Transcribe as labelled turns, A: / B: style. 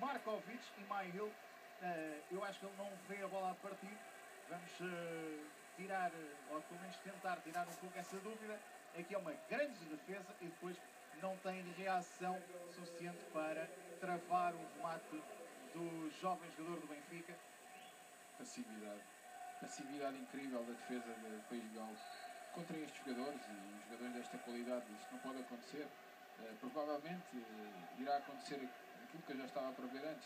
A: Markovic e Maihil. Uh, eu acho que ele não vê a bola a partir. Vamos uh, tirar, ou pelo menos tentar tirar um pouco essa dúvida. Aqui é uma grande defesa e depois não tem reação suficiente para travar o remate do jovem jogador do Benfica.
B: Passividade. Passividade incrível da defesa do País de Gales contra estes jogadores e jogadores desta qualidade. Isto não pode acontecer. Uh, provavelmente irá acontecer aquilo que eu já estava a prever antes.